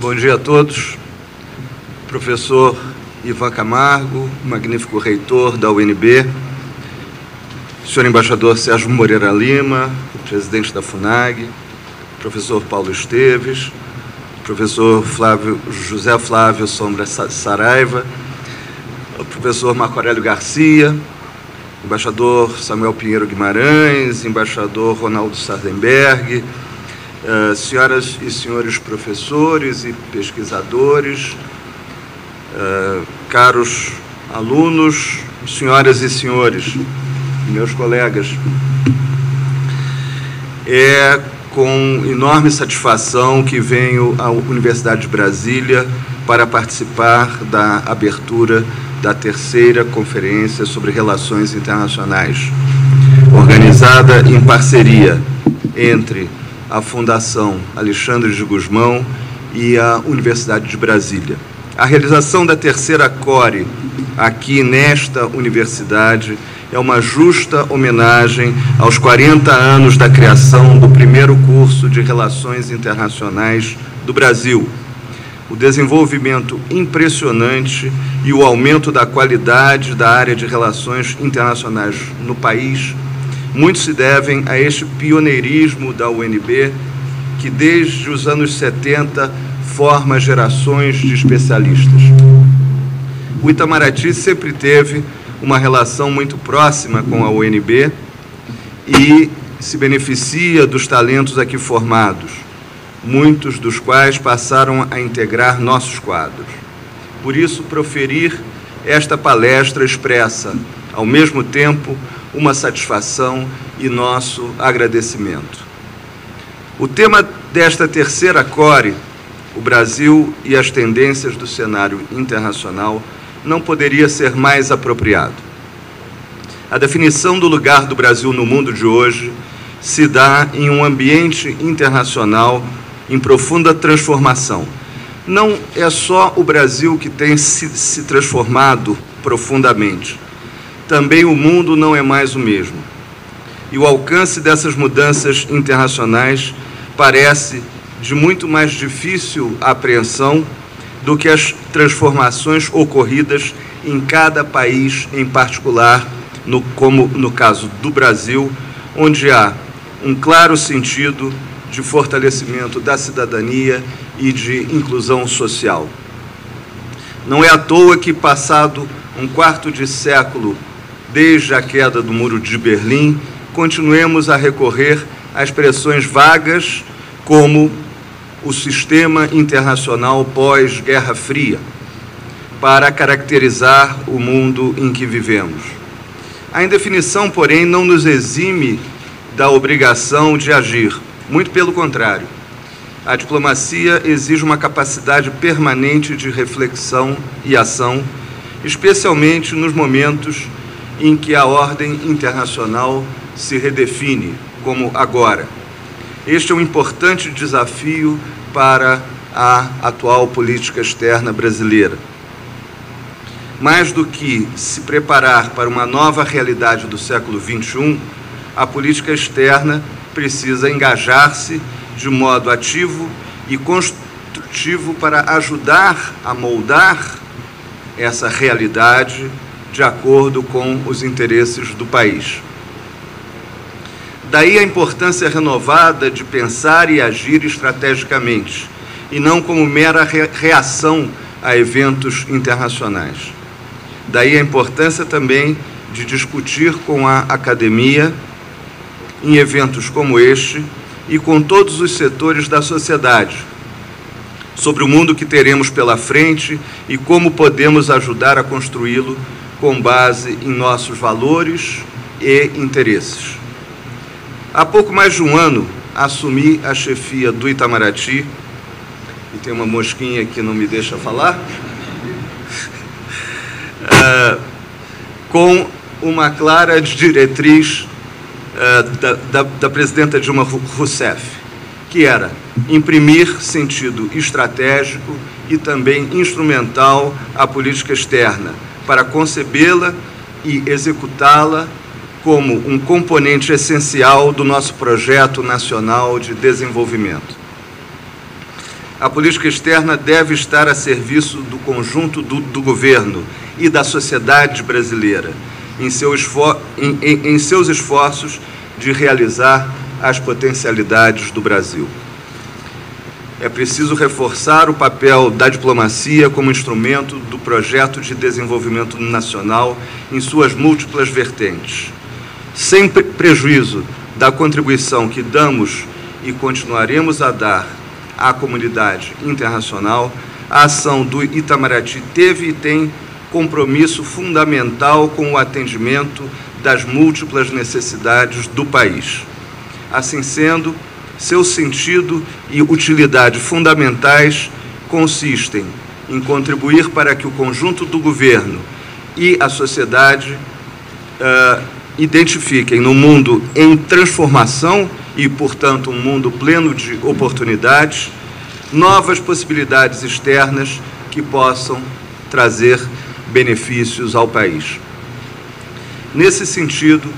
Bom dia a todos. Professor Ivan Camargo, magnífico reitor da UNB, senhor embaixador Sérgio Moreira Lima, presidente da FUNAG, professor Paulo Esteves, professor Flávio, José Flávio Sombra Saraiva, o professor Marco Aurélio Garcia, embaixador Samuel Pinheiro Guimarães, embaixador Ronaldo Sardenberg, uh, senhoras e senhores professores e pesquisadores, uh, caros alunos, senhoras e senhores, meus colegas. É com enorme satisfação que venho à Universidade de Brasília para participar da abertura da terceira Conferência sobre Relações Internacionais, organizada em parceria entre a Fundação Alexandre de Guzmão e a Universidade de Brasília. A realização da terceira CORE aqui nesta universidade é uma justa homenagem aos 40 anos da criação do primeiro curso de Relações Internacionais do Brasil. O desenvolvimento impressionante e o aumento da qualidade da área de relações internacionais no país, muito se devem a este pioneirismo da UNB, que desde os anos 70 forma gerações de especialistas. O Itamaraty sempre teve uma relação muito próxima com a UNB e se beneficia dos talentos aqui formados, muitos dos quais passaram a integrar nossos quadros. Por isso, proferir esta palestra expressa, ao mesmo tempo, uma satisfação e nosso agradecimento. O tema desta terceira core, o Brasil e as tendências do cenário internacional, não poderia ser mais apropriado. A definição do lugar do Brasil no mundo de hoje se dá em um ambiente internacional em profunda transformação. Não é só o Brasil que tem se, se transformado profundamente. Também o mundo não é mais o mesmo. E o alcance dessas mudanças internacionais parece de muito mais difícil apreensão do que as transformações ocorridas em cada país em particular, no, como no caso do Brasil, onde há um claro sentido de fortalecimento da cidadania e de inclusão social. Não é à toa que, passado um quarto de século desde a queda do Muro de Berlim, continuemos a recorrer a expressões vagas como o sistema internacional pós-Guerra Fria, para caracterizar o mundo em que vivemos. A indefinição, porém, não nos exime da obrigação de agir, muito pelo contrário. A diplomacia exige uma capacidade permanente de reflexão e ação, especialmente nos momentos em que a ordem internacional se redefine, como agora. Este é um importante desafio para a atual política externa brasileira. Mais do que se preparar para uma nova realidade do século XXI, a política externa precisa engajar-se de modo ativo e construtivo para ajudar a moldar essa realidade de acordo com os interesses do país. Daí a importância renovada de pensar e agir estrategicamente, e não como mera reação a eventos internacionais. Daí a importância também de discutir com a academia, em eventos como este, e com todos os setores da sociedade, sobre o mundo que teremos pela frente e como podemos ajudar a construí-lo com base em nossos valores e interesses. Há pouco mais de um ano, assumi a chefia do Itamaraty, e tem uma mosquinha que não me deixa falar, uh, com uma clara diretriz uh, da, da, da presidenta Dilma Rousseff, que era imprimir sentido estratégico e também instrumental à política externa, para concebê-la e executá-la como um componente essencial do nosso projeto nacional de desenvolvimento. a política externa deve estar a serviço do conjunto do, do governo e da sociedade brasileira, em, seu em, em, em seus esforços de realizar as potencialidades do Brasil. É preciso reforçar o papel da diplomacia como instrumento do projeto de desenvolvimento nacional em suas múltiplas vertentes, sem prejuízo da contribuição que damos e continuaremos a dar à comunidade internacional. A ação do Itamaraty teve e tem compromisso fundamental com o atendimento das múltiplas necessidades do país. Assim sendo, seu sentido e utilidade fundamentais consistem em contribuir para que o conjunto do governo e a sociedade uh, identifiquem no mundo em transformação e, portanto, um mundo pleno de oportunidades, novas possibilidades externas que possam trazer benefícios ao país. Nesse sentido,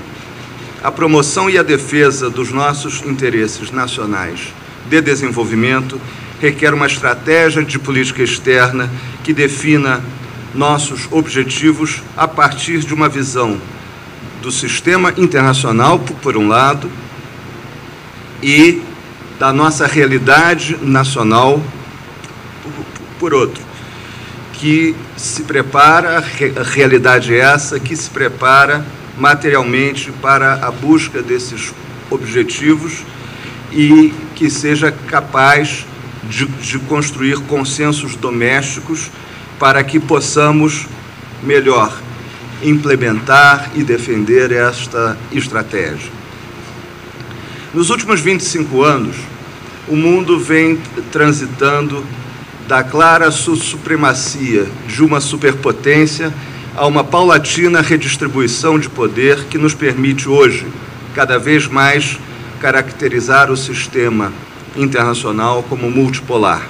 a promoção e a defesa dos nossos interesses nacionais de desenvolvimento requer uma estratégia de política externa que defina nossos objetivos a partir de uma visão do sistema internacional, por um lado, e da nossa realidade nacional, por outro, que se prepara, a realidade é essa, que se prepara materialmente para a busca desses objetivos e que seja capaz de, de construir consensos domésticos para que possamos melhor implementar e defender esta estratégia. Nos últimos 25 anos, o mundo vem transitando da clara supremacia de uma superpotência a uma paulatina redistribuição de poder que nos permite hoje, cada vez mais, caracterizar o sistema internacional como multipolar.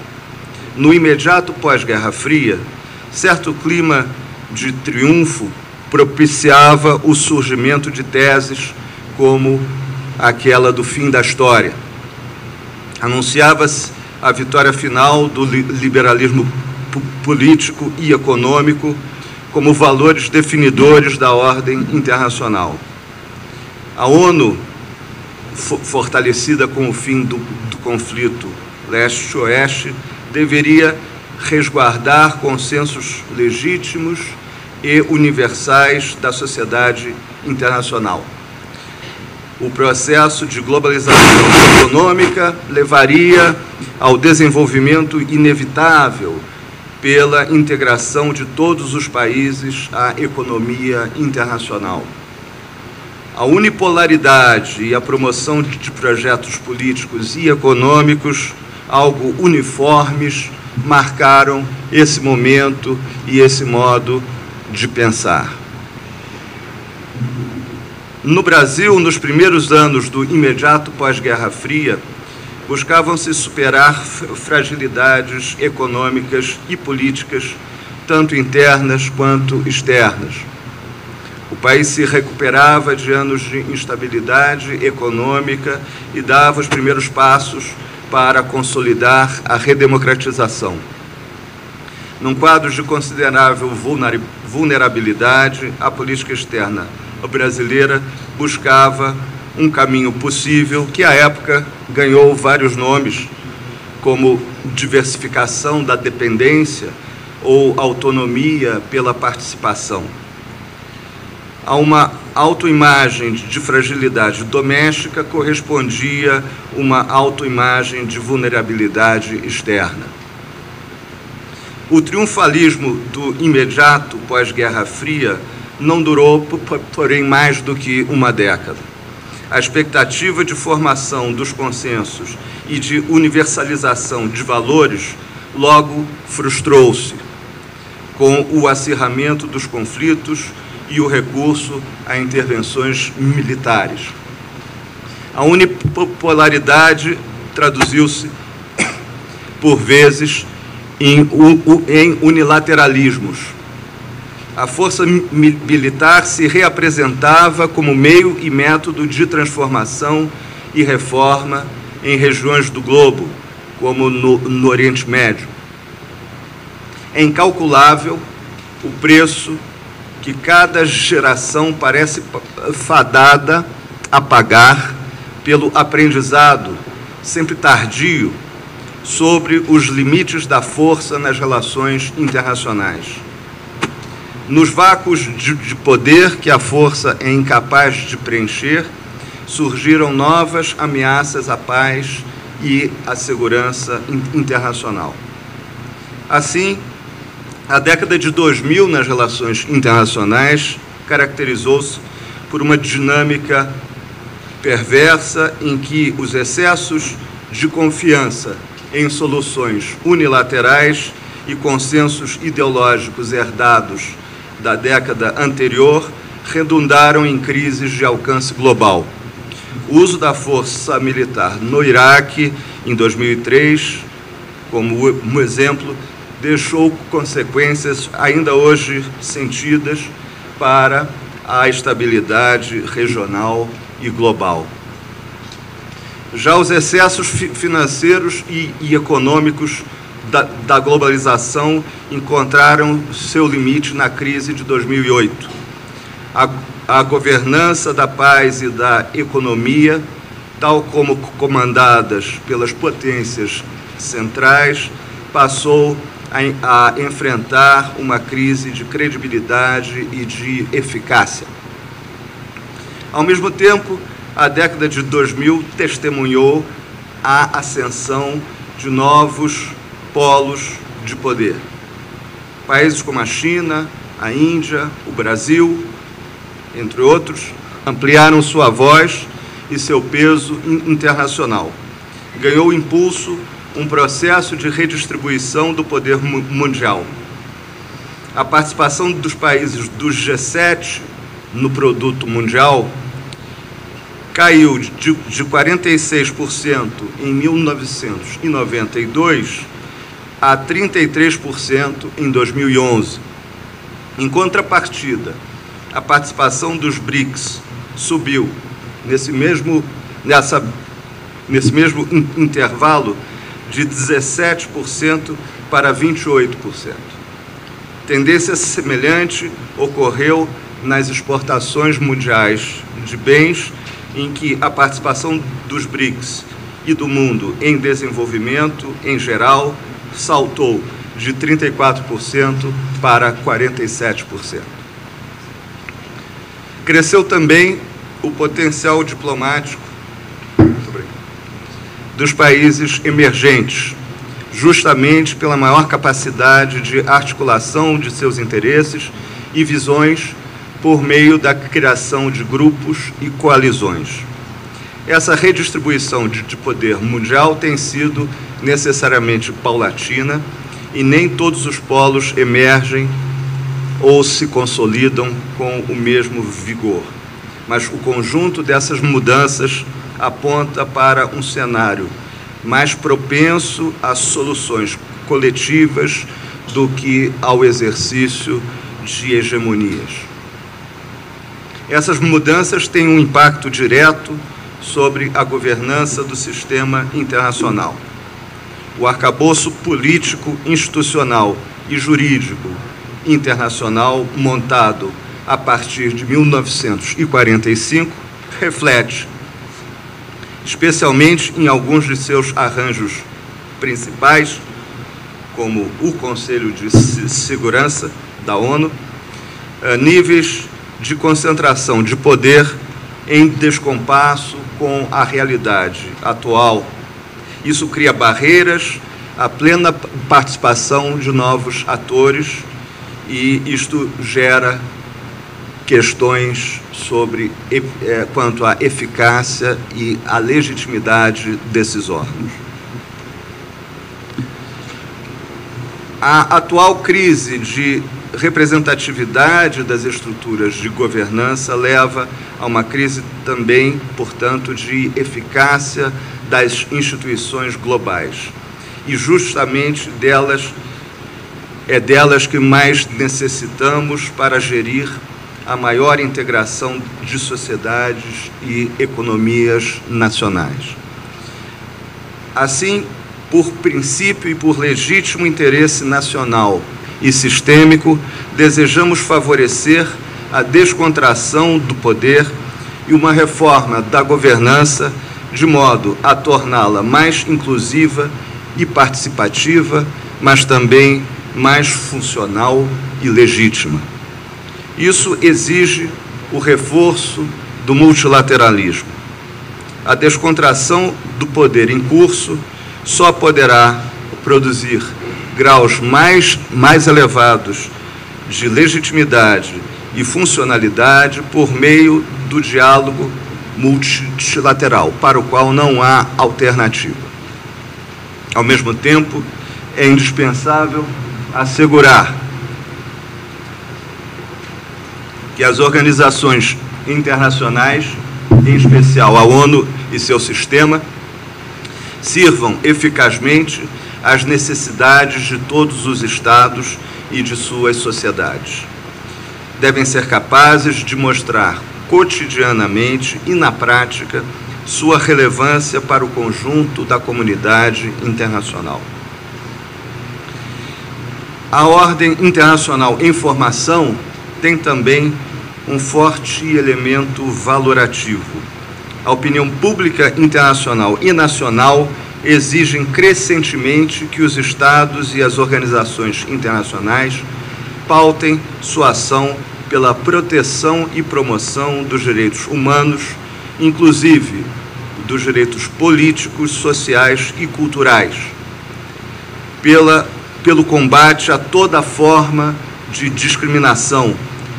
No imediato pós-Guerra Fria, certo clima de triunfo propiciava o surgimento de teses como aquela do fim da história. Anunciava-se a vitória final do liberalismo político e econômico como valores definidores da ordem internacional. A ONU, fortalecida com o fim do, do conflito leste-oeste, deveria resguardar consensos legítimos e universais da sociedade internacional o processo de globalização econômica levaria ao desenvolvimento inevitável pela integração de todos os países à economia internacional. A unipolaridade e a promoção de projetos políticos e econômicos, algo uniformes, marcaram esse momento e esse modo de pensar. No Brasil, nos primeiros anos do imediato pós-Guerra Fria, buscavam-se superar fragilidades econômicas e políticas, tanto internas quanto externas. O país se recuperava de anos de instabilidade econômica e dava os primeiros passos para consolidar a redemocratização. Num quadro de considerável vulnerabilidade, a política externa brasileira buscava um caminho possível que, à época, ganhou vários nomes, como diversificação da dependência ou autonomia pela participação. A uma autoimagem de fragilidade doméstica correspondia uma autoimagem de vulnerabilidade externa. O triunfalismo do imediato pós-Guerra Fria não durou, porém, mais do que uma década. A expectativa de formação dos consensos e de universalização de valores logo frustrou-se com o acirramento dos conflitos e o recurso a intervenções militares. A unipolaridade traduziu-se, por vezes, em unilateralismos a força militar se reapresentava como meio e método de transformação e reforma em regiões do globo, como no, no Oriente Médio. É incalculável o preço que cada geração parece fadada a pagar pelo aprendizado, sempre tardio, sobre os limites da força nas relações internacionais. Nos vácuos de, de poder que a força é incapaz de preencher, surgiram novas ameaças à paz e à segurança internacional. Assim, a década de 2000 nas relações internacionais caracterizou-se por uma dinâmica perversa em que os excessos de confiança em soluções unilaterais e consensos ideológicos herdados da década anterior redundaram em crises de alcance global. O uso da força militar no Iraque em 2003, como um exemplo, deixou consequências ainda hoje sentidas para a estabilidade regional e global. Já os excessos financeiros e, e econômicos da, da, globalização encontraram seu limite na crise de 2008. A, a governança da paz e da economia, tal como comandadas pelas potências centrais, passou a, a enfrentar uma crise de credibilidade e de eficácia. Ao mesmo tempo, a década de 2000 testemunhou a ascensão de novos polos de poder. Países como a China, a Índia, o Brasil, entre outros, ampliaram sua voz e seu peso internacional. Ganhou impulso um processo de redistribuição do poder mundial. A participação dos países do G7 no produto mundial caiu de, de 46% em 1992 a 33% em 2011. Em contrapartida, a participação dos BRICS subiu nesse mesmo, nessa, nesse mesmo intervalo de 17% para 28%. Tendência semelhante ocorreu nas exportações mundiais de bens, em que a participação dos BRICS e do mundo em desenvolvimento, em geral, saltou de 34% para 47%. Cresceu também o potencial diplomático dos países emergentes, justamente pela maior capacidade de articulação de seus interesses e visões por meio da criação de grupos e coalizões. Essa redistribuição de, de poder mundial tem sido necessariamente paulatina e nem todos os polos emergem ou se consolidam com o mesmo vigor. Mas o conjunto dessas mudanças aponta para um cenário mais propenso a soluções coletivas do que ao exercício de hegemonias. Essas mudanças têm um impacto direto sobre a governança do sistema internacional. O arcabouço político, institucional e jurídico internacional montado a partir de 1945 reflete, especialmente em alguns de seus arranjos principais, como o Conselho de Segurança da ONU, eh, níveis de concentração de poder em descompasso com a realidade atual. Isso cria barreiras à plena participação de novos atores e isto gera questões sobre é, quanto à eficácia e à legitimidade desses órgãos. A atual crise de representatividade das estruturas de governança leva a uma crise também, portanto, de eficácia das instituições globais. E justamente delas é delas que mais necessitamos para gerir a maior integração de sociedades e economias nacionais. Assim, por princípio e por legítimo interesse nacional e sistêmico, desejamos favorecer a descontração do poder e uma reforma da governança de modo a torná-la mais inclusiva e participativa, mas também mais funcional e legítima. Isso exige o reforço do multilateralismo. A descontração do poder em curso só poderá produzir graus mais, mais elevados de legitimidade e funcionalidade por meio do diálogo multilateral, para o qual não há alternativa. Ao mesmo tempo, é indispensável assegurar que as organizações internacionais, em especial a ONU e seu sistema, sirvam eficazmente às necessidades de todos os Estados e de suas sociedades. Devem ser capazes de mostrar cotidianamente e na prática sua relevância para o conjunto da comunidade internacional. A ordem internacional em formação tem também um forte elemento valorativo. A opinião pública internacional e nacional exigem crescentemente que os Estados e as organizações internacionais pautem sua ação pela proteção e promoção dos direitos humanos, inclusive dos direitos políticos, sociais e culturais, pela, pelo combate a toda forma de discriminação,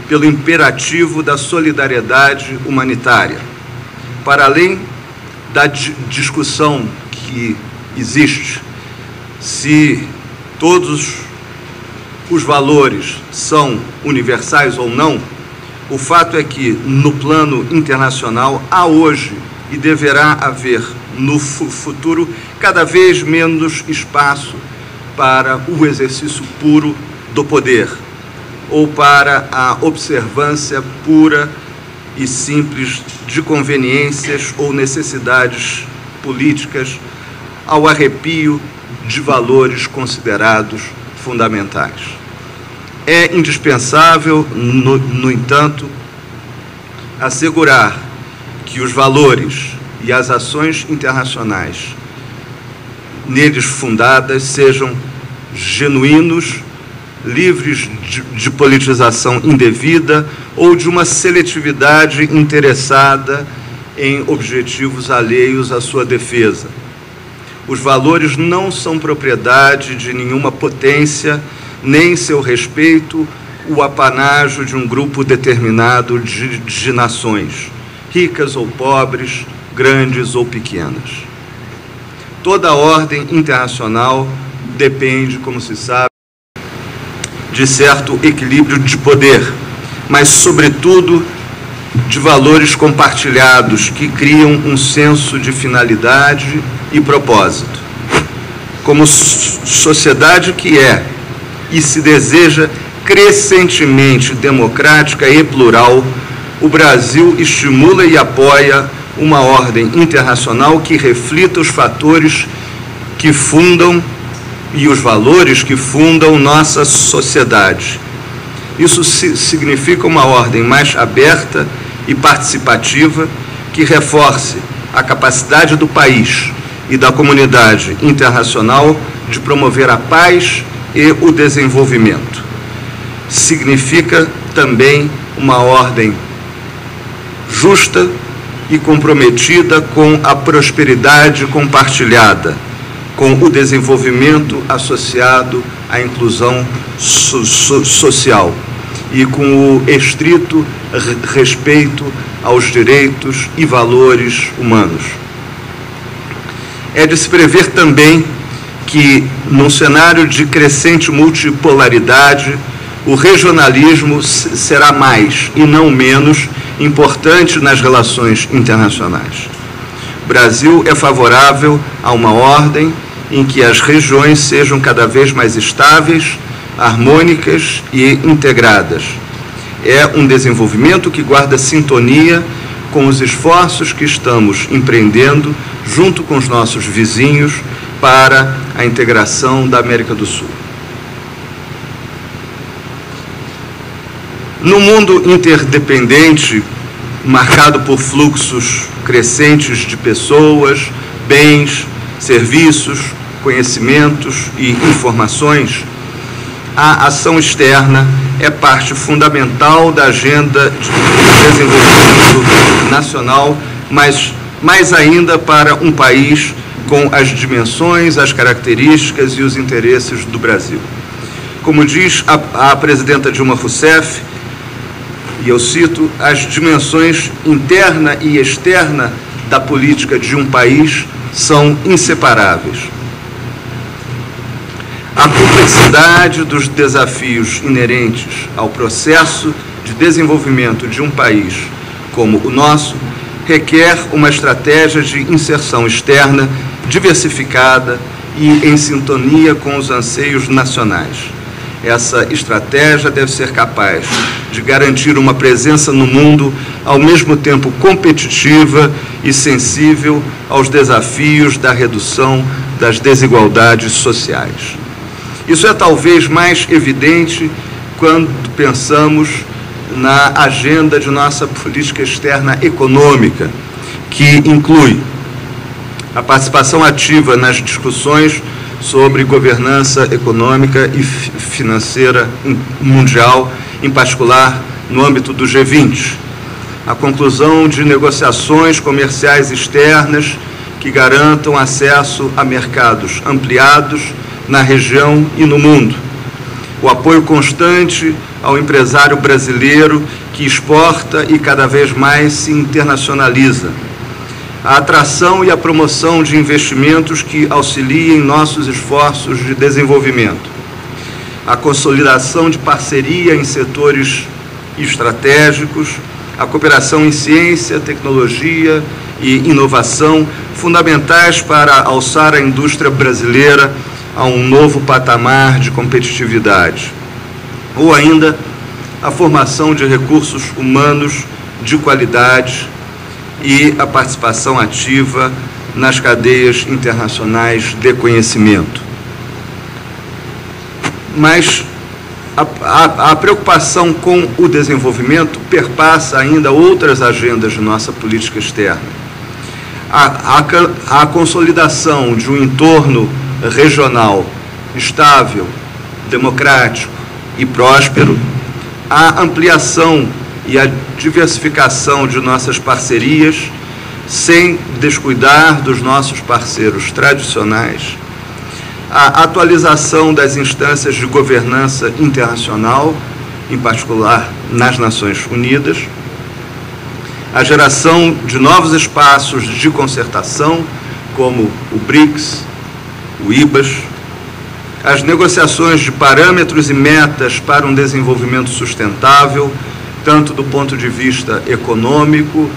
pelo imperativo da solidariedade humanitária. Para além da discussão que existe se todos os valores são universais ou não, o fato é que no plano internacional há hoje e deverá haver no futuro cada vez menos espaço para o exercício puro do poder ou para a observância pura e simples de conveniências ou necessidades políticas ao arrepio de valores considerados fundamentais. É indispensável, no, no entanto, assegurar que os valores e as ações internacionais neles fundadas sejam genuínos, livres de, de, politização indevida ou de uma seletividade interessada em objetivos alheios à sua defesa. Os valores não são propriedade de nenhuma potência, nem seu respeito o apanágio de um grupo determinado de, de nações ricas ou pobres, grandes ou pequenas. Toda a ordem internacional depende, como se sabe, de certo equilíbrio de poder, mas, sobretudo, de valores compartilhados que criam um senso de finalidade e propósito. Como sociedade que é e se deseja crescentemente democrática e plural, o Brasil estimula e apoia uma ordem internacional que reflita os fatores que fundam e os valores que fundam nossa sociedade. Isso significa uma ordem mais aberta e participativa que reforce a capacidade do país e da comunidade internacional de promover a paz e o desenvolvimento. Significa também uma ordem justa e comprometida com a prosperidade compartilhada, com o desenvolvimento associado à inclusão so so social e com o estrito respeito aos direitos e valores humanos. É de se prever também que, num cenário de crescente multipolaridade, o regionalismo será mais e não menos importante nas relações internacionais. O Brasil é favorável a uma ordem em que as regiões sejam cada vez mais estáveis, harmônicas e integradas. É um desenvolvimento que guarda sintonia com os esforços que estamos empreendendo junto com os nossos vizinhos para a integração da América do Sul. No mundo interdependente, marcado por fluxos crescentes de pessoas, bens, serviços, conhecimentos e informações, a ação externa é parte fundamental da agenda de desenvolvimento nacional, mas mais ainda para um país com as dimensões, as características e os interesses do Brasil. Como diz a, a presidenta Dilma Rousseff, e eu cito, as dimensões interna e externa da política de um país são inseparáveis. Complexidade dos desafios inerentes ao processo de desenvolvimento de um país como o nosso requer uma estratégia de inserção externa diversificada e em sintonia com os anseios nacionais. Essa estratégia deve ser capaz de garantir uma presença no mundo ao mesmo tempo competitiva e sensível aos desafios da redução das desigualdades sociais. Isso é talvez mais evidente quando pensamos na agenda de nossa política externa econômica, que inclui a participação ativa nas discussões sobre governança econômica e financeira mundial, em particular no âmbito do G20. A conclusão de negociações comerciais externas que garantam acesso a mercados ampliados na região e no mundo. O apoio constante ao empresário brasileiro que exporta e cada vez mais se internacionaliza a atração e a promoção de investimentos que auxiliem nossos esforços de desenvolvimento, a consolidação de parceria em setores estratégicos, a cooperação em ciência, tecnologia e inovação, fundamentais para alçar a indústria brasileira a um novo patamar de competitividade. Ou ainda, a formação de recursos humanos de qualidade e a participação ativa nas cadeias internacionais de conhecimento. Mas a, a, a, preocupação com o desenvolvimento perpassa ainda outras agendas de nossa política externa. A, a, consolidação de um entorno regional estável, democrático e próspero, a ampliação e a diversificação de nossas parcerias, sem descuidar dos nossos parceiros tradicionais, a atualização das instâncias de governança internacional, em particular nas Nações Unidas, a geração de novos espaços de concertação, como o BRICS, o IBAS, as negociações de parâmetros e metas para um desenvolvimento sustentável, tanto do ponto de vista econômico,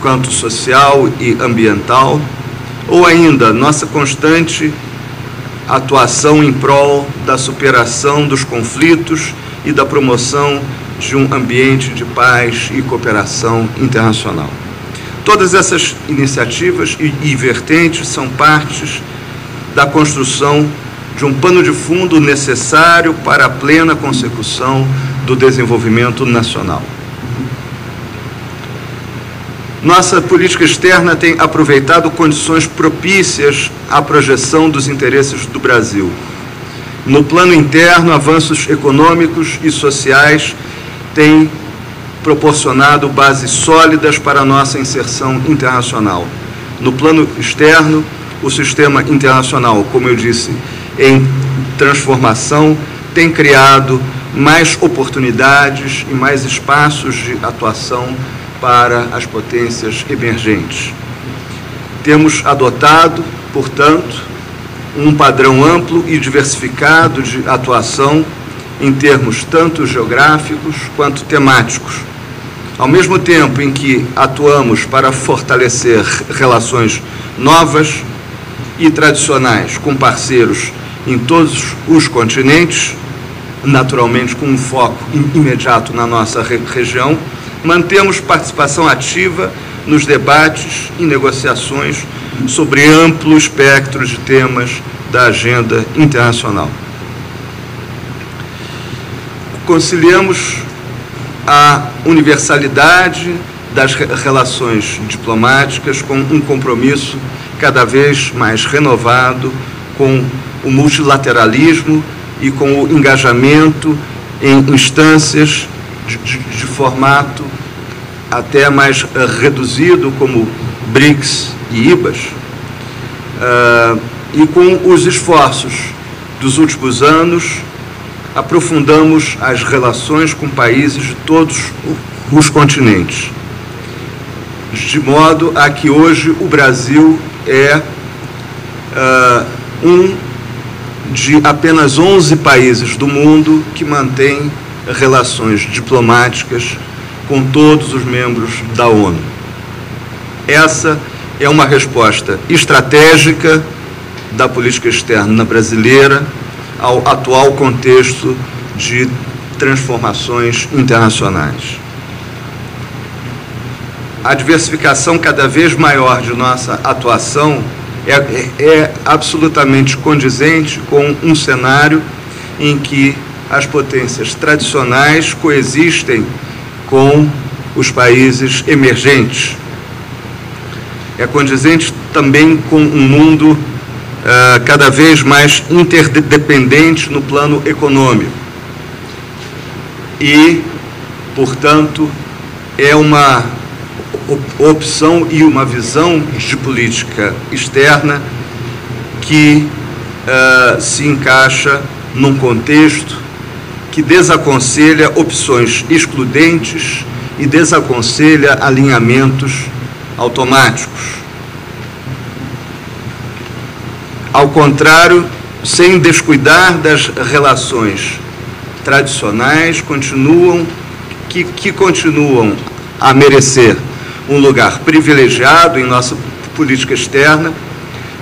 quanto social e ambiental, ou ainda nossa constante atuação em prol da superação dos conflitos e da promoção de um ambiente de paz e cooperação internacional. Todas essas iniciativas e, vertentes são partes da construção de um pano de fundo necessário para a plena consecução do desenvolvimento nacional. Nossa política externa tem aproveitado condições propícias à projeção dos interesses do Brasil. No plano interno, avanços econômicos e sociais têm proporcionado bases sólidas para a nossa inserção internacional. No plano externo, o sistema internacional, como eu disse, em transformação, tem criado mais oportunidades e mais espaços de atuação para as potências emergentes. Temos adotado, portanto, um padrão amplo e diversificado de atuação em termos tanto geográficos quanto temáticos. Ao mesmo tempo em que atuamos para fortalecer relações novas e tradicionais com parceiros em todos os continentes, naturalmente com um foco imediato na nossa região, mantemos participação ativa nos debates e negociações sobre amplo espectro de temas da agenda internacional. Conciliamos a universalidade das relações diplomáticas com um compromisso cada vez mais renovado com o multilateralismo e com o engajamento em instâncias de, de, de formato até mais uh, reduzido, como BRICS e IBAS, uh, e com os esforços dos últimos anos, aprofundamos as relações com países de todos os continentes, de modo a que hoje o Brasil é uh, um de apenas 11 países do mundo que mantém relações diplomáticas com todos os membros da ONU. Essa é uma resposta estratégica da política externa brasileira ao atual contexto de transformações internacionais. A diversificação cada vez maior de nossa atuação é, é, é absolutamente condizente com um cenário em que as potências tradicionais coexistem com os países emergentes. É condizente também com um mundo uh, cada vez mais interdependente no plano econômico. E, portanto, é uma opção e uma visão de política externa que uh, se encaixa num contexto que desaconselha opções excludentes e desaconselha alinhamentos automáticos. Ao contrário, sem descuidar das relações tradicionais, continuam que, que continuam a merecer um lugar privilegiado em nossa política externa,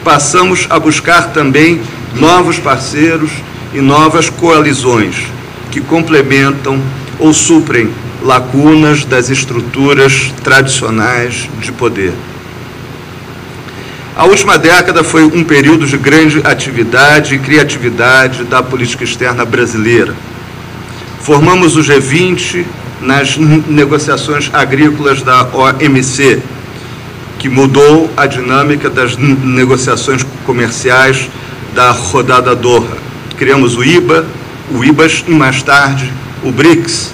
passamos a buscar também novos parceiros e novas coalizões que complementam ou suprem lacunas das estruturas tradicionais de poder. A última década foi um período de grande atividade e criatividade da política externa brasileira. Formamos o G20 nas negociações agrícolas da OMC, que mudou a dinâmica das negociações comerciais da rodada Doha. Criamos o IBA, o IBAS e mais tarde o BRICS,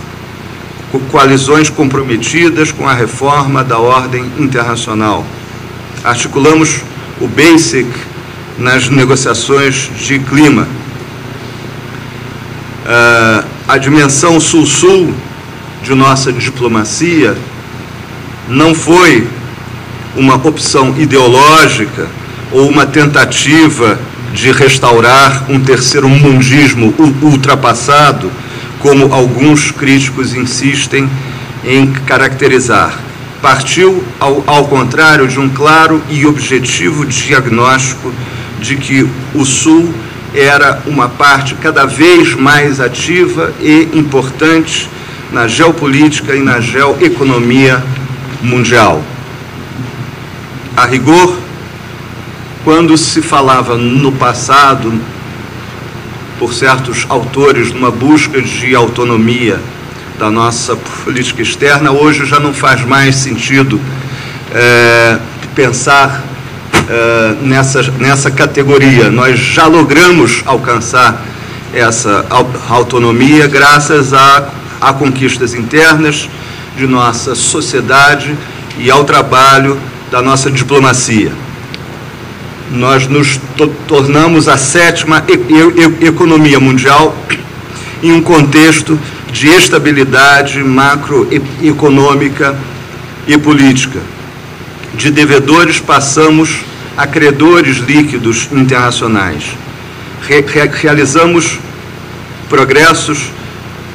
coalizões comprometidas com a reforma da ordem internacional. Articulamos o BASIC nas negociações de clima. Uh, a dimensão sul-sul de nossa diplomacia não foi uma opção ideológica ou uma tentativa de restaurar um terceiro mundismo ultrapassado, como alguns críticos insistem em caracterizar. Partiu, ao, ao contrário, de um claro e objetivo diagnóstico de que o Sul era uma parte cada vez mais ativa e importante na geopolítica e na geoeconomia mundial. A rigor, quando se falava no passado, por certos autores, numa busca de autonomia da nossa política externa, hoje já não faz mais sentido é, pensar é, nessa, nessa categoria. Nós já logramos alcançar essa autonomia graças a a conquistas internas de nossa sociedade e ao trabalho da nossa diplomacia. Nós nos to tornamos a sétima e e economia mundial em um contexto de estabilidade macroeconômica e política. De devedores passamos a credores líquidos internacionais. Re realizamos progressos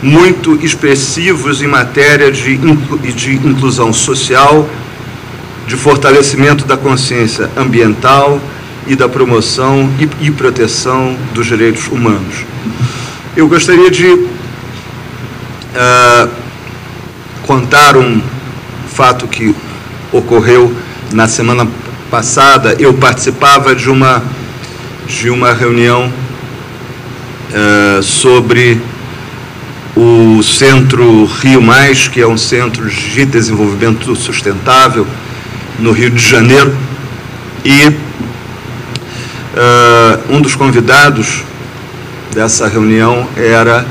muito expressivos em matéria de, de inclusão social, de fortalecimento da consciência ambiental e da promoção e, e proteção dos direitos humanos. Eu gostaria de uh, contar um fato que ocorreu na semana passada. Eu participava de uma, de uma reunião uh, sobre o Centro Rio Mais, que é um centro de desenvolvimento sustentável no Rio de Janeiro, e uh, um dos convidados dessa reunião era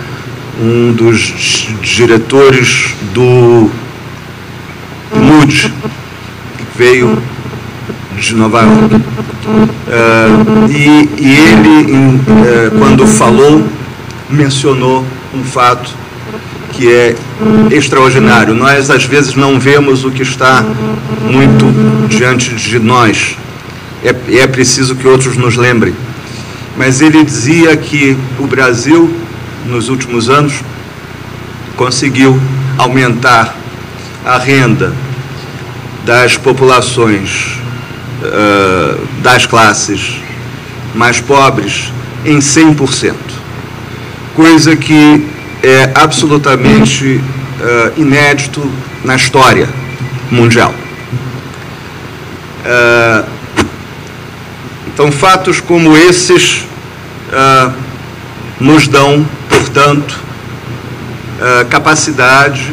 um dos diretores do MUD, que veio de Nova York. Uh, e, e, ele, em, uh, quando falou, mencionou um fato que é extraordinário. Nós, às vezes, não vemos o que está muito diante de nós. É, é preciso que outros nos lembrem. Mas ele dizia que o Brasil, nos últimos anos, conseguiu aumentar a renda das populações uh, das classes mais pobres em 100%, coisa que é absolutamente uh, inédito na história mundial. Uh, então, fatos como esses nos dão, portanto, capacidade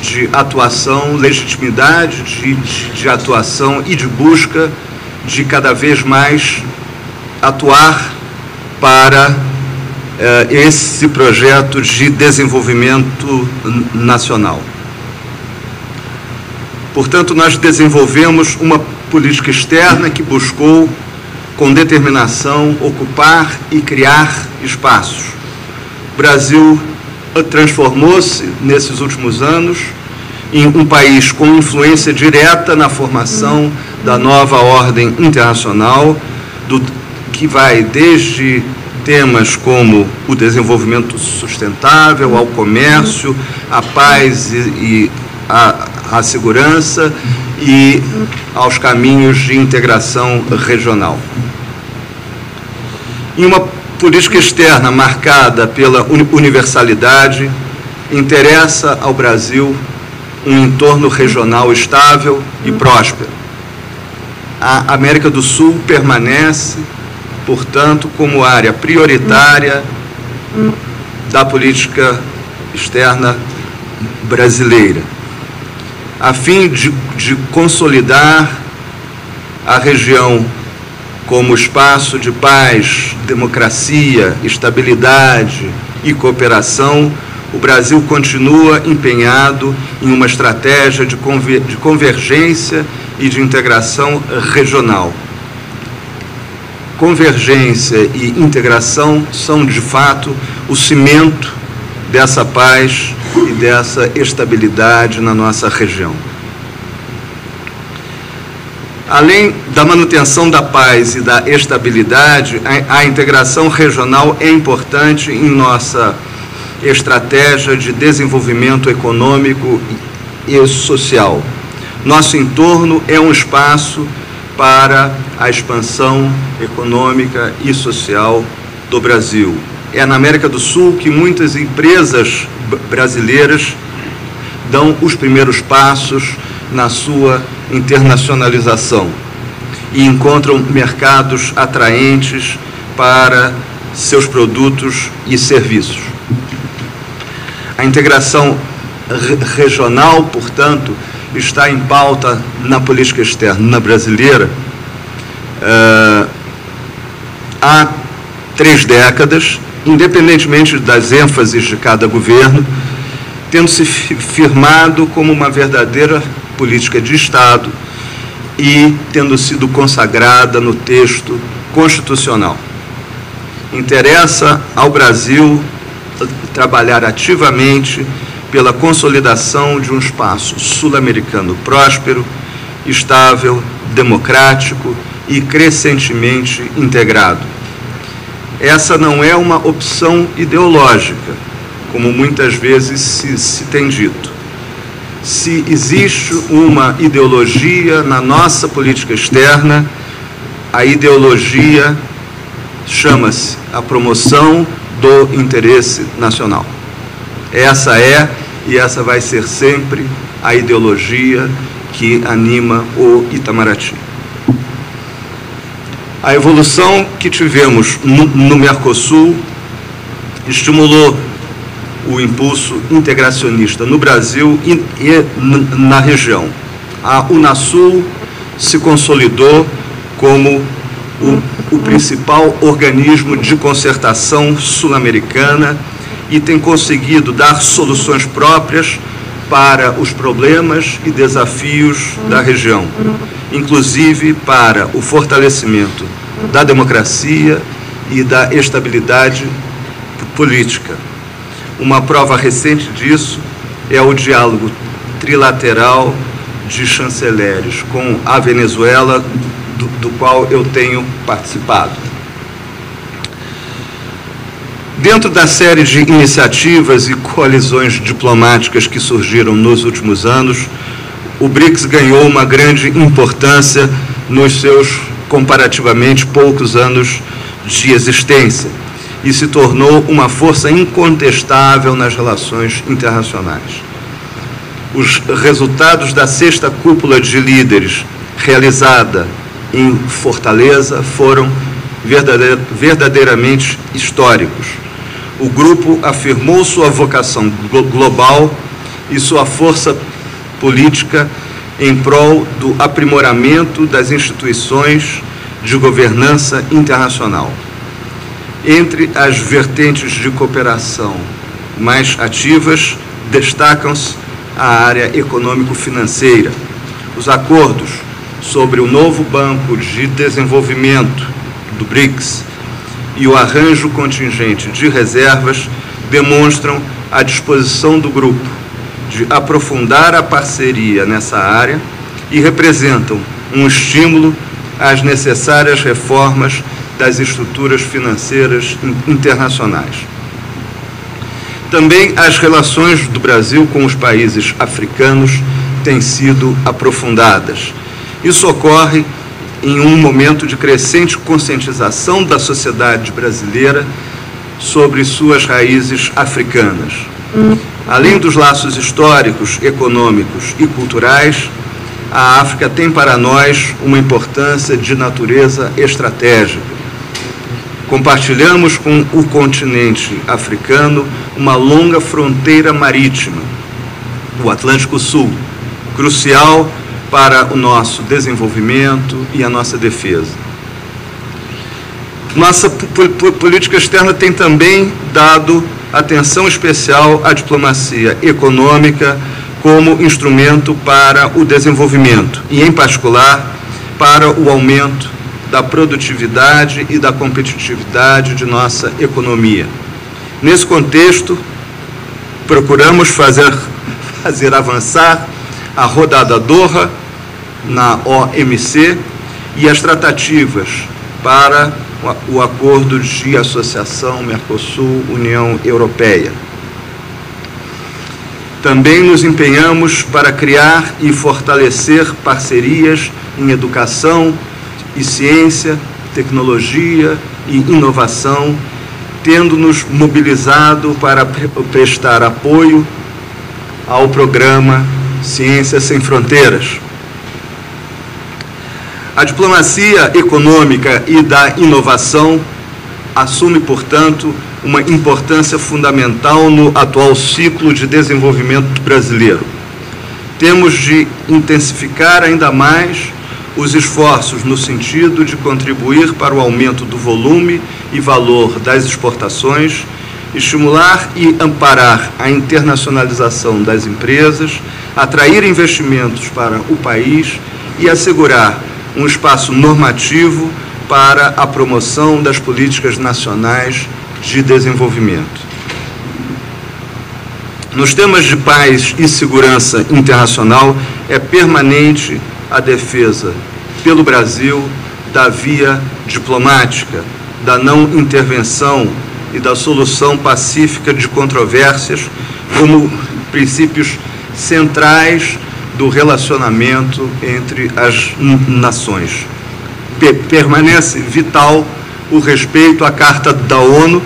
de atuação, legitimidade de, de, de, atuação e de busca de cada vez mais atuar para uh, esse projeto de desenvolvimento nacional. Portanto, nós desenvolvemos uma política externa que buscou, com determinação, ocupar e criar espaços. O Brasil transformou-se nesses últimos anos em um país com influência direta na formação da nova ordem internacional, do, que vai desde temas como o desenvolvimento sustentável, ao comércio, a paz e, e a segurança e aos caminhos de integração regional. Em uma política externa marcada pela universalidade, interessa ao Brasil um entorno regional estável e próspero. A América do Sul permanece, portanto, como área prioritária da política externa brasileira, a fim de, de consolidar a região como espaço de paz, democracia, estabilidade e cooperação, o Brasil continua empenhado em uma estratégia de, conver de convergência e de integração regional. Convergência e integração são, de fato, o cimento dessa paz e dessa estabilidade na nossa região. Além da manutenção da paz e da estabilidade, a, integração regional é importante em nossa estratégia de desenvolvimento econômico e social. Nosso entorno é um espaço para a expansão econômica e social do Brasil. É na América do Sul que muitas empresas brasileiras dão os primeiros passos na sua internacionalização e encontram mercados atraentes para seus produtos e serviços. A integração regional, portanto, está em pauta na política externa brasileira uh, há três décadas, independentemente das ênfases de cada governo, tendo se firmado como uma verdadeira política de Estado e tendo sido consagrada no texto constitucional. Interessa ao Brasil trabalhar ativamente pela consolidação de um espaço sul-americano próspero, estável, democrático e crescentemente integrado. Essa não é uma opção ideológica, como muitas vezes se, se tem dito se existe uma ideologia na nossa política externa, a ideologia chama-se a promoção do interesse nacional. Essa é e essa vai ser sempre a ideologia que anima o Itamaraty. A evolução que tivemos no, Mercosul estimulou o impulso integracionista no Brasil e, e na região. A Unasul se consolidou como o, o principal organismo de concertação sul-americana e tem conseguido dar soluções próprias para os problemas e desafios da região, inclusive para o fortalecimento da democracia e da estabilidade política. Uma prova recente disso é o diálogo trilateral de chanceleres com a Venezuela, do, do qual eu tenho participado. Dentro da série de iniciativas e coalizões diplomáticas que surgiram nos últimos anos, o BRICS ganhou uma grande importância nos seus comparativamente poucos anos de existência e se tornou uma força incontestável nas relações internacionais. Os resultados da sexta cúpula de líderes, realizada em Fortaleza, foram verdadeiramente históricos. O grupo afirmou sua vocação global e sua força política em prol do aprimoramento das instituições de governança internacional. Entre as vertentes de cooperação mais ativas, destacam-se a área econômico-financeira, os acordos sobre o novo Banco de Desenvolvimento do BRICS e o arranjo contingente de reservas demonstram a disposição do grupo de aprofundar a parceria nessa área e representam um estímulo às necessárias reformas das estruturas financeiras internacionais. Também as relações do Brasil com os países africanos têm sido aprofundadas. Isso ocorre em um momento de crescente conscientização da sociedade brasileira sobre suas raízes africanas. Além dos laços históricos, econômicos e culturais, a África tem para nós uma importância de natureza estratégica Compartilhamos com o continente africano uma longa fronteira marítima, o Atlântico Sul, crucial para o nosso desenvolvimento e a nossa defesa. Nossa política externa tem também dado atenção especial à diplomacia econômica como instrumento para o desenvolvimento e, em particular, para o aumento da produtividade e da competitividade de nossa economia. Nesse contexto, procuramos fazer, fazer avançar a rodada Doha na OMC e as tratativas para o acordo de associação Mercosul-União Europeia. Também nos empenhamos para criar e fortalecer parcerias em educação, e ciência, tecnologia e inovação, tendo-nos mobilizado para prestar apoio ao programa Ciência Sem Fronteiras. A diplomacia econômica e da inovação assume, portanto, uma importância fundamental no atual ciclo de desenvolvimento brasileiro. Temos de intensificar ainda mais os esforços no sentido de contribuir para o aumento do volume e valor das exportações, estimular e amparar a internacionalização das empresas, atrair investimentos para o país e assegurar um espaço normativo para a promoção das políticas nacionais de desenvolvimento. Nos temas de paz e segurança internacional, é permanente a defesa pelo Brasil da via diplomática, da não intervenção e da solução pacífica de controvérsias como princípios centrais do relacionamento entre as nações. Permanece vital o respeito à Carta da ONU,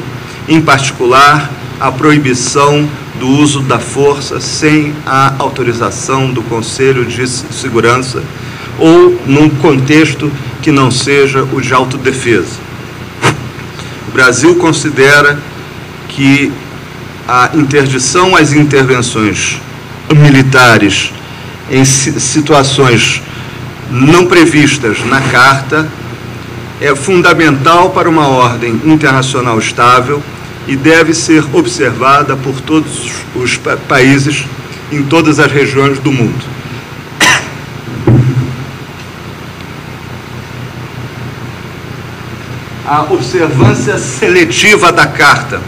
em particular a proibição do uso da força sem a autorização do Conselho de Segurança ou num contexto que não seja o de autodefesa. O Brasil considera que a interdição às intervenções militares em situações não previstas na Carta é fundamental para uma ordem internacional estável e deve ser observada por todos os países em todas as regiões do mundo. A observância seletiva da Carta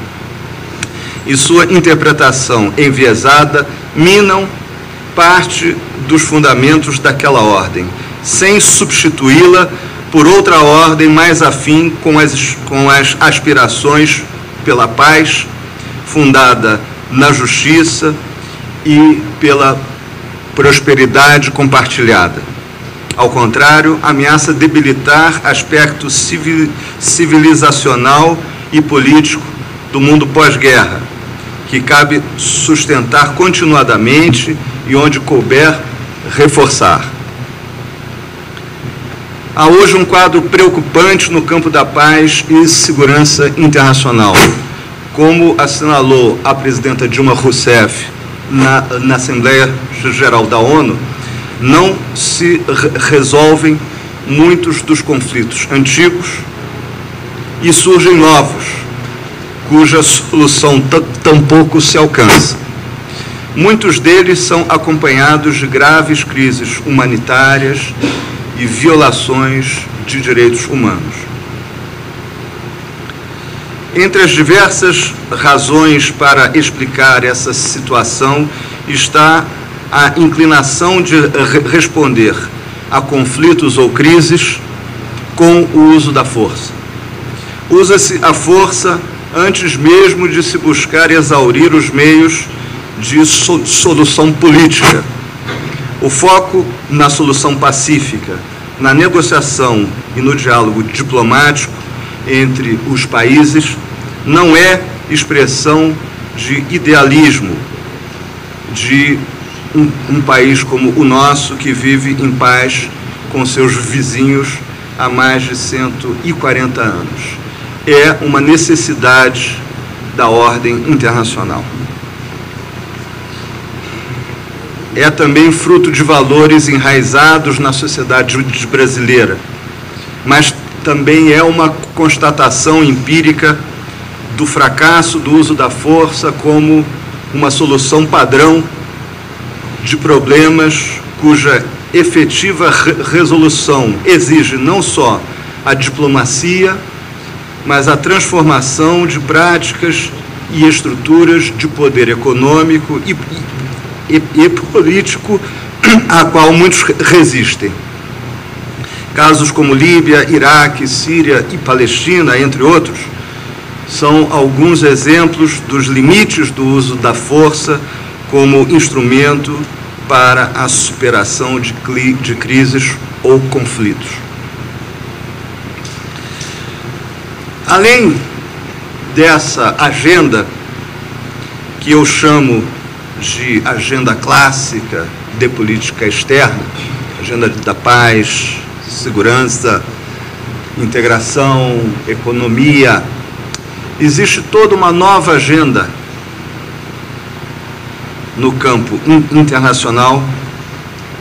e sua interpretação enviesada minam parte dos fundamentos daquela ordem, sem substituí-la por outra ordem mais afim com as, com as aspirações pela paz, fundada na justiça e pela prosperidade compartilhada. Ao contrário, ameaça debilitar aspecto civil, civilizacional e político do mundo pós-guerra, que cabe sustentar continuadamente e onde couber reforçar. Há hoje um quadro preocupante no campo da paz e segurança internacional. Como assinalou a presidenta Dilma Rousseff na, na Assembleia Geral da ONU, não se resolvem muitos dos conflitos antigos e surgem novos, cuja solução tampouco se alcança. Muitos deles são acompanhados de graves crises humanitárias e violações de direitos humanos. Entre as diversas razões para explicar essa situação está a inclinação de responder a conflitos ou crises com o uso da força. Usa-se a força antes mesmo de se buscar exaurir os meios de solução política. O foco na solução pacífica, na negociação e no diálogo diplomático entre os países não é expressão de idealismo de um, um, país como o nosso, que vive em paz com seus vizinhos há mais de 140 anos. É uma necessidade da ordem internacional é também fruto de valores enraizados na sociedade brasileira, mas também é uma constatação empírica do fracasso do uso da força como uma solução padrão de problemas cuja efetiva resolução exige não só a diplomacia, mas a transformação de práticas e estruturas de poder econômico e, e, e político a qual muitos resistem. Casos como Líbia, Iraque, Síria e Palestina, entre outros, são alguns exemplos dos limites do uso da força como instrumento para a superação de, de crises ou conflitos. Além dessa agenda que eu chamo de agenda clássica de política externa, agenda da paz, segurança, integração, economia, existe toda uma nova agenda no campo internacional,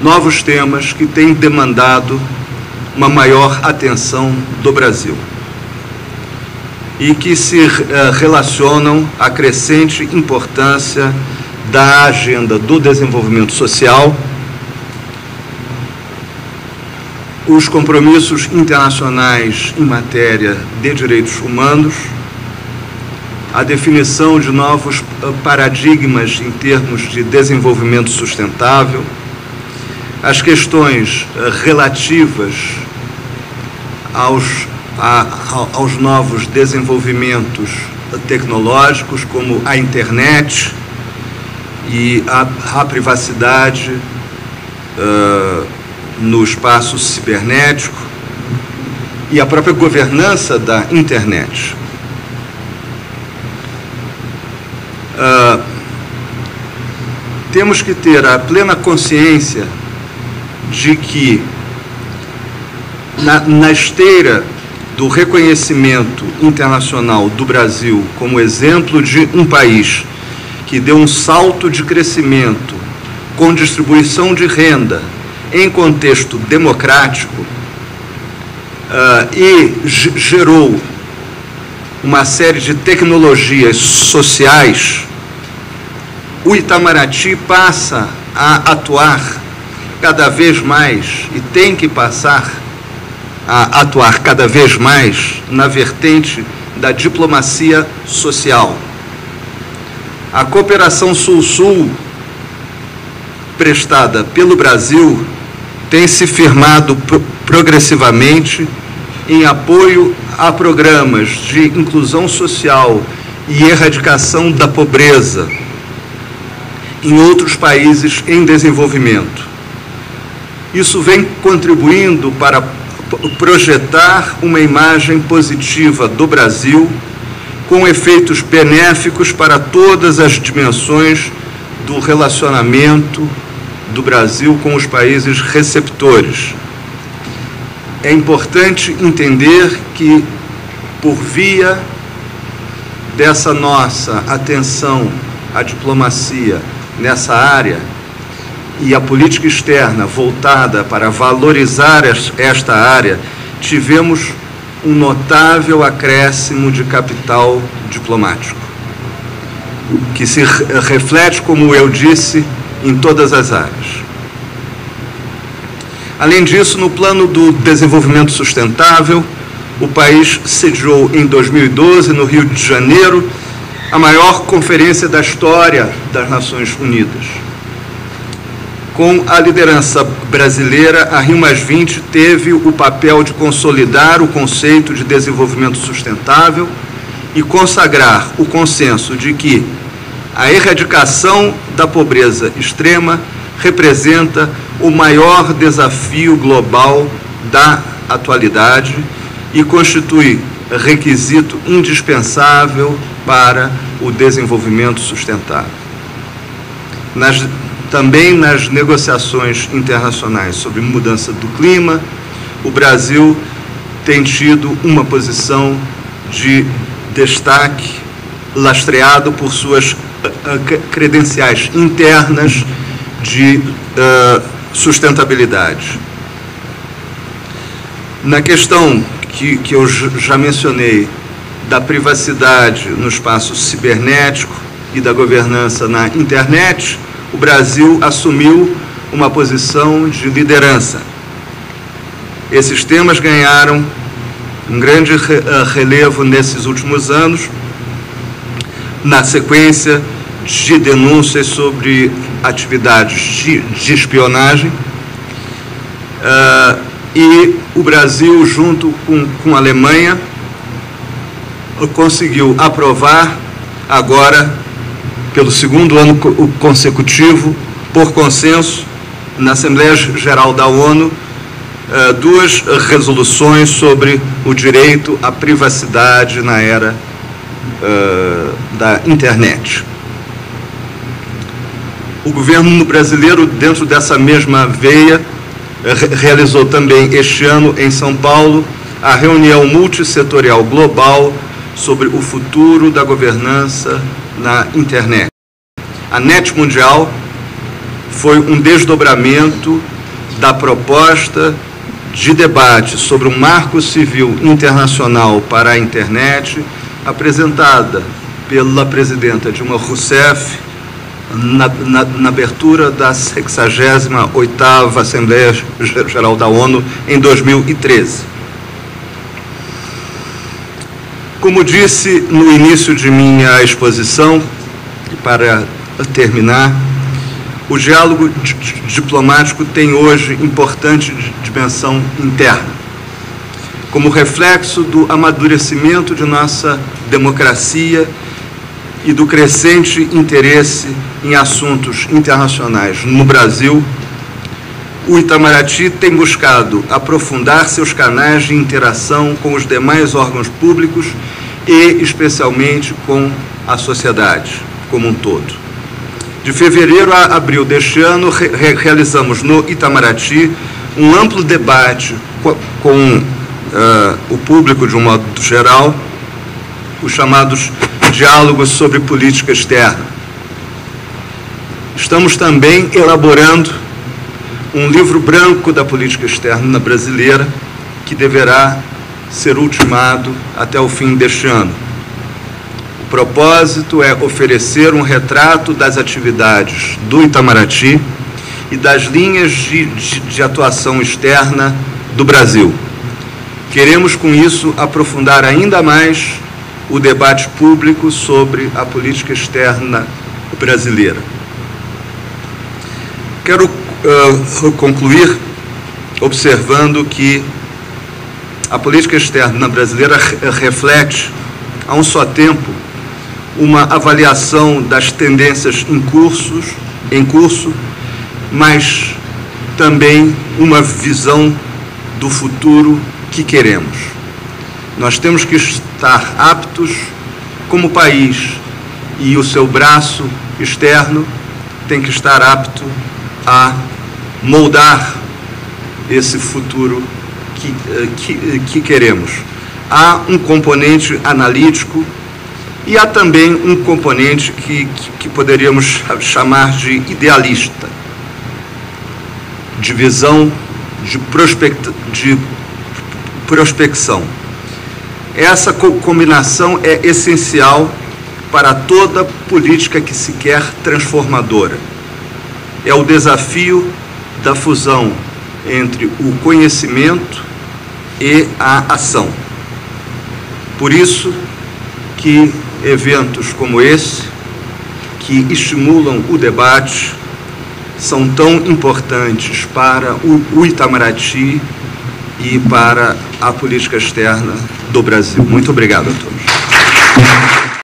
novos temas que têm demandado uma maior atenção do Brasil e que se uh, relacionam à crescente importância da agenda do desenvolvimento social, os compromissos internacionais em matéria de direitos humanos, a definição de novos ah, paradigmas em termos de desenvolvimento sustentável, as questões ah, relativas aos, a, aos novos desenvolvimentos tecnológicos, como a internet, e a, a privacidade uh, no espaço cibernético e a própria governança da internet. Uh, temos que ter a plena consciência de que, na, na esteira do reconhecimento internacional do Brasil como exemplo de um país que deu um salto de crescimento com distribuição de renda em contexto democrático uh, e gerou uma série de tecnologias sociais, o Itamaraty passa a atuar cada vez mais e tem que passar a atuar cada vez mais na vertente da diplomacia social. A cooperação Sul-Sul prestada pelo Brasil tem se firmado progressivamente em apoio a programas de inclusão social e erradicação da pobreza em outros países em desenvolvimento. Isso vem contribuindo para projetar uma imagem positiva do Brasil, com efeitos benéficos para todas as dimensões do relacionamento do Brasil com os países receptores. É importante entender que, por via dessa nossa atenção à diplomacia nessa área e a política externa voltada para valorizar esta área, tivemos um notável acréscimo de capital diplomático, que se reflete, como eu disse, em todas as áreas. Além disso, no plano do desenvolvimento sustentável, o país sediou em 2012, no Rio de Janeiro, a maior conferência da história das Nações Unidas. Com a liderança brasileira, a Rio teve o papel de consolidar o conceito de desenvolvimento sustentável e consagrar o consenso de que a erradicação da pobreza extrema representa o maior desafio global da atualidade e constitui requisito indispensável para o desenvolvimento sustentável. Nas, também nas negociações internacionais sobre mudança do clima, o Brasil tem tido uma posição de destaque lastreado por suas uh, credenciais internas de uh, sustentabilidade. Na questão que, que eu já mencionei da privacidade no espaço cibernético e da governança na internet, o Brasil assumiu uma posição de liderança. Esses temas ganharam um grande relevo nesses últimos anos, na sequência de denúncias sobre atividades de, espionagem. Uh, e o Brasil, junto com, com a Alemanha, conseguiu aprovar agora, pelo segundo ano consecutivo, por consenso, na Assembleia Geral da ONU, uh, duas resoluções sobre o direito à privacidade na era uh, da internet. O governo brasileiro, dentro dessa mesma veia, realizou também este ano em São Paulo a reunião multissetorial global sobre o futuro da governança na internet. A NET Mundial foi um desdobramento da proposta de debate sobre o marco civil internacional para a internet apresentada pela presidenta Dilma Rousseff na, na, na abertura da 68ª Assembleia Geral da ONU em 2013. Como disse no início de minha exposição, para terminar, o diálogo diplomático tem hoje importante dimensão interna. Como reflexo do amadurecimento de nossa democracia e do crescente interesse em assuntos internacionais no Brasil, o Itamaraty tem buscado aprofundar seus canais de interação com os demais órgãos públicos e, especialmente, com a sociedade como um todo. De fevereiro a abril deste ano, re realizamos no Itamaraty um amplo debate com, com uh, o público de um modo geral, os chamados diálogos sobre política externa. Estamos também elaborando um livro branco da política externa brasileira que deverá ser ultimado até o fim deste ano propósito é oferecer um retrato das atividades do Itamaraty e das linhas de, de, de, atuação externa do Brasil. Queremos, com isso, aprofundar ainda mais o debate público sobre a política externa brasileira. Quero uh, concluir observando que a política externa brasileira reflete, a um só tempo, uma avaliação das tendências em, cursos, em curso, mas também uma visão do futuro que queremos. Nós temos que estar aptos como país e o seu braço externo tem que estar apto a moldar esse futuro que, eh, que, que queremos. Há um componente analítico e há também um componente que, que, poderíamos chamar de idealista, de visão, de, prospect, de prospecção. Essa combinação é essencial para toda política que se quer transformadora. É o desafio da fusão entre o conhecimento e a ação. Por isso que eventos como esse, que estimulam o debate, são tão importantes para o Itamaraty e para a política externa do Brasil. Muito obrigado a todos.